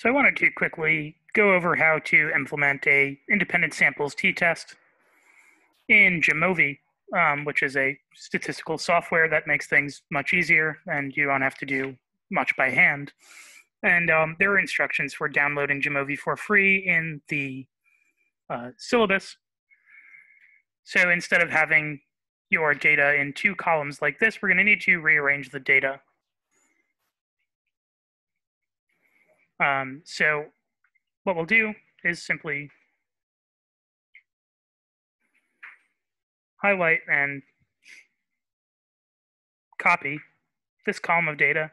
So I wanted to quickly go over how to implement a independent samples t-test in Jamovi, um, which is a statistical software that makes things much easier and you don't have to do much by hand. And um, there are instructions for downloading Jamovi for free in the uh, syllabus. So instead of having your data in two columns like this, we're going to need to rearrange the data. Um, so what we'll do is simply highlight and copy this column of data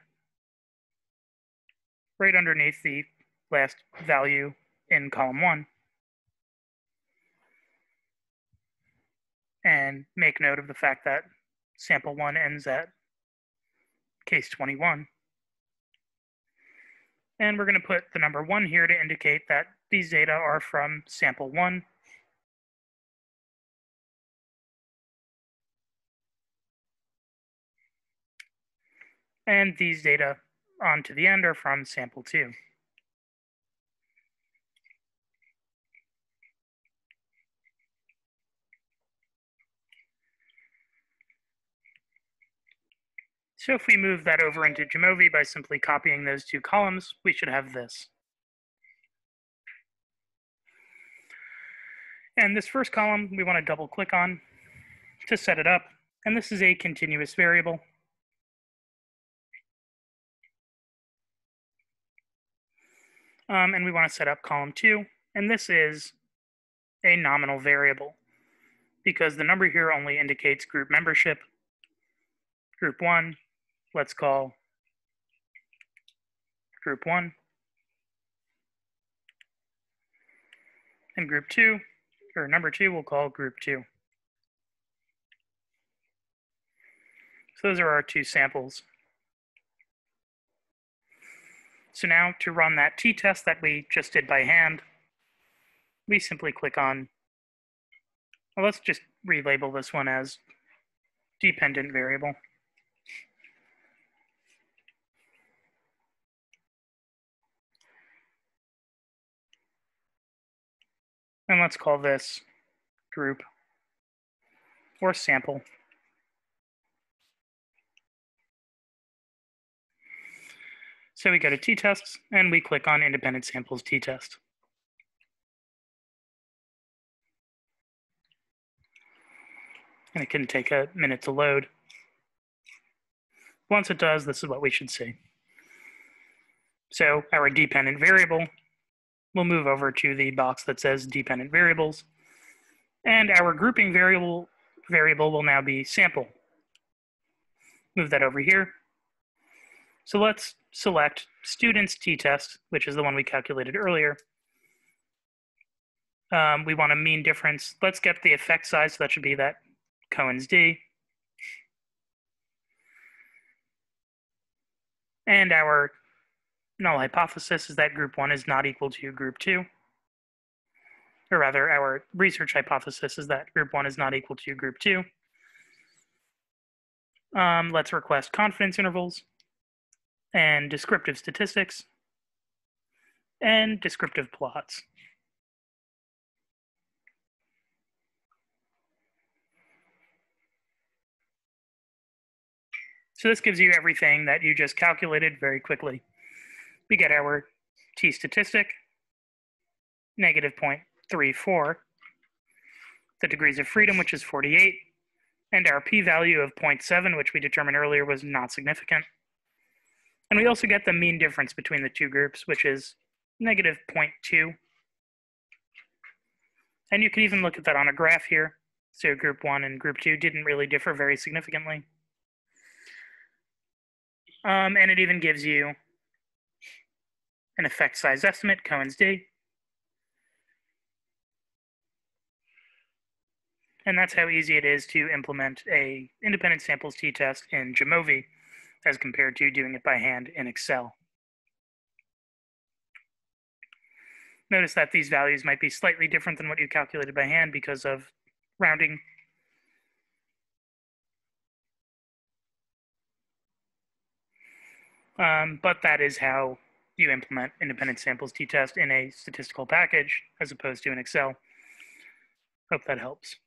right underneath the last value in column one. And make note of the fact that sample one ends at case 21. And we're going to put the number one here to indicate that these data are from sample one. And these data on to the end are from sample two. So if we move that over into Jamovi by simply copying those two columns, we should have this. And this first column, we want to double click on to set it up. And this is a continuous variable. Um, and we want to set up column two. And this is a nominal variable because the number here only indicates group membership. Group one let's call group one. And group two, or number two, we'll call group two. So those are our two samples. So now to run that t-test that we just did by hand, we simply click on, well, let's just relabel this one as dependent variable. And let's call this group or sample. So we go to t-tests and we click on independent samples t-test. And it can take a minute to load. Once it does, this is what we should see. So our dependent variable we'll move over to the box that says dependent variables. And our grouping variable, variable will now be sample. Move that over here. So let's select students t-test, which is the one we calculated earlier. Um, we want a mean difference. Let's get the effect size, so that should be that Cohen's d. And our null hypothesis is that group one is not equal to group two. Or rather, our research hypothesis is that group one is not equal to group two. Um, let's request confidence intervals and descriptive statistics and descriptive plots. So this gives you everything that you just calculated very quickly we get our t statistic, negative 0.34, the degrees of freedom, which is 48, and our p-value of 0.7, which we determined earlier was not significant. And we also get the mean difference between the two groups, which is negative 0.2. And you can even look at that on a graph here. So group one and group two didn't really differ very significantly. Um, and it even gives you an effect size estimate, Cohen's d. And that's how easy it is to implement a independent samples t-test in Jamovi as compared to doing it by hand in Excel. Notice that these values might be slightly different than what you calculated by hand because of rounding. Um, but that is how you implement independent samples t-test in a statistical package as opposed to in Excel. Hope that helps.